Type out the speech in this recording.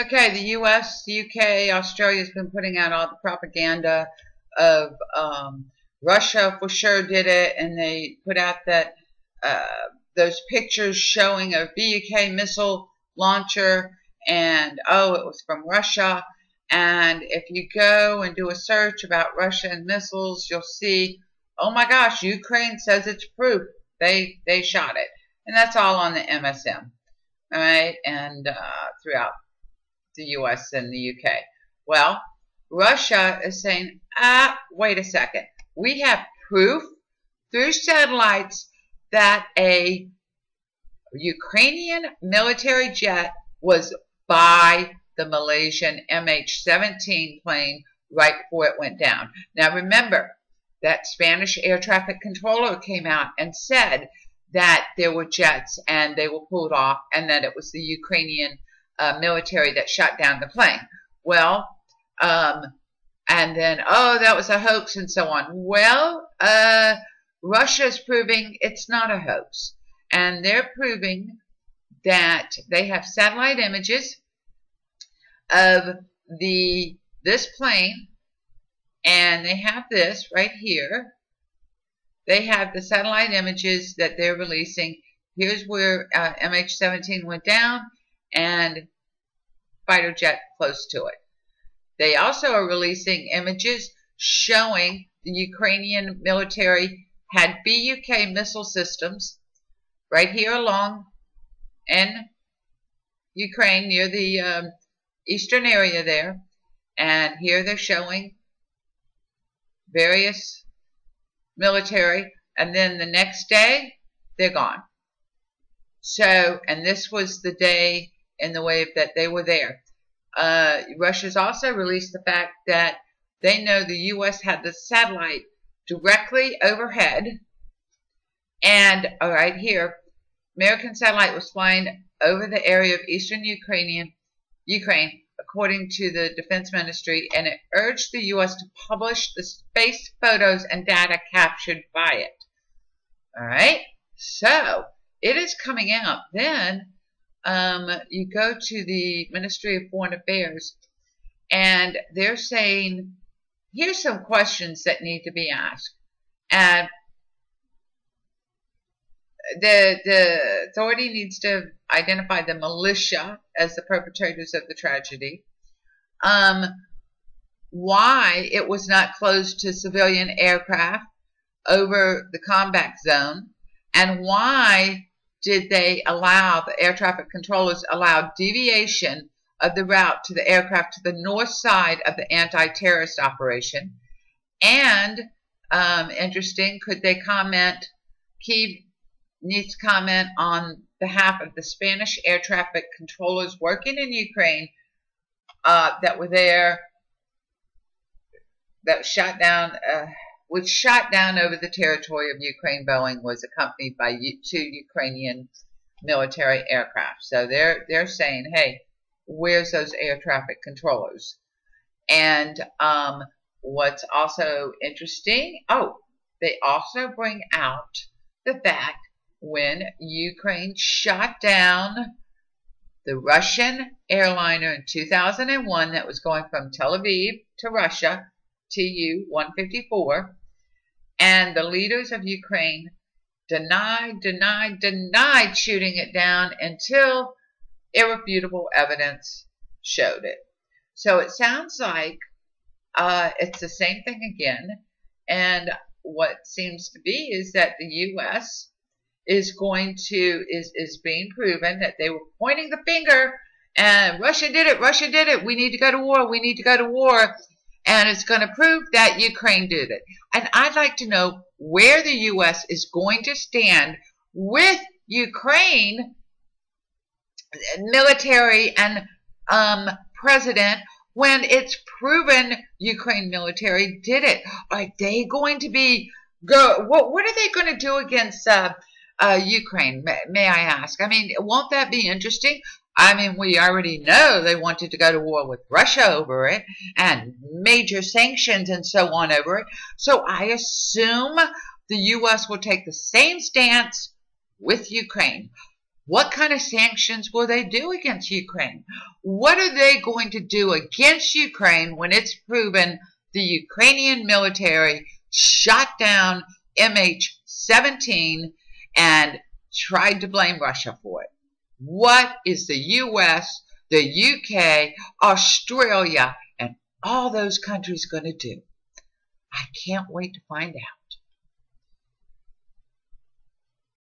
Okay, the U.S., the U.K., Australia has been putting out all the propaganda of um, Russia for sure did it, and they put out that uh, those pictures showing a BUK missile launcher, and oh, it was from Russia. And if you go and do a search about Russian missiles, you'll see, oh my gosh, Ukraine says it's proof they they shot it, and that's all on the MSM, all right, and uh, throughout the US and the UK. Well, Russia is saying, ah, wait a second. We have proof through satellites that a Ukrainian military jet was by the Malaysian MH17 plane right before it went down. Now remember, that Spanish air traffic controller came out and said that there were jets and they were pulled off and that it was the Ukrainian uh, military that shot down the plane. Well, um, and then, oh, that was a hoax and so on. Well, uh, Russia's proving it's not a hoax. And they're proving that they have satellite images of the this plane and they have this right here. They have the satellite images that they're releasing. Here's where uh, MH17 went down and fighter jet close to it. They also are releasing images showing the Ukrainian military had BUK missile systems right here along in Ukraine near the um, eastern area there. And here they're showing various military. And then the next day, they're gone. So, and this was the day in the way that they were there. Uh, Russia's also released the fact that they know the U.S. had the satellite directly overhead. And right here, American satellite was flying over the area of eastern Ukrainian, Ukraine, according to the Defense Ministry, and it urged the U.S. to publish the space photos and data captured by it. All right, so it is coming out. Then um, you go to the Ministry of Foreign Affairs, and they're saying, here's some questions that need to be asked. And the the authority needs to identify the militia as the perpetrators of the tragedy. Um, why it was not closed to civilian aircraft over the combat zone, and why did they allow the air traffic controllers allow deviation of the route to the aircraft to the north side of the anti-terrorist operation? And um, interesting, could they comment? Kiev needs to comment on behalf of the Spanish air traffic controllers working in Ukraine uh, that were there that shot down. Uh, which shot down over the territory of Ukraine Boeing was accompanied by two Ukrainian military aircraft. So they're they're saying, hey, where's those air traffic controllers? And um, what's also interesting, oh, they also bring out the fact when Ukraine shot down the Russian airliner in 2001 that was going from Tel Aviv to Russia, Tu 154, and the leaders of Ukraine denied, denied, denied shooting it down until irrefutable evidence showed it. So it sounds like uh, it's the same thing again. And what seems to be is that the U.S. is going to, is, is being proven that they were pointing the finger and Russia did it, Russia did it, we need to go to war, we need to go to war and it's going to prove that Ukraine did it. And I'd like to know where the U.S. is going to stand with Ukraine military and um, president when it's proven Ukraine military did it. Are they going to be go? What what are they going to do against uh, uh, Ukraine? May, may I ask? I mean, won't that be interesting? I mean, we already know they wanted to go to war with Russia over it and major sanctions and so on over it. So I assume the U.S. will take the same stance with Ukraine. What kind of sanctions will they do against Ukraine? What are they going to do against Ukraine when it's proven the Ukrainian military shot down MH17 and tried to blame Russia for it? What is the US, the UK, Australia, and all those countries going to do? I can't wait to find out.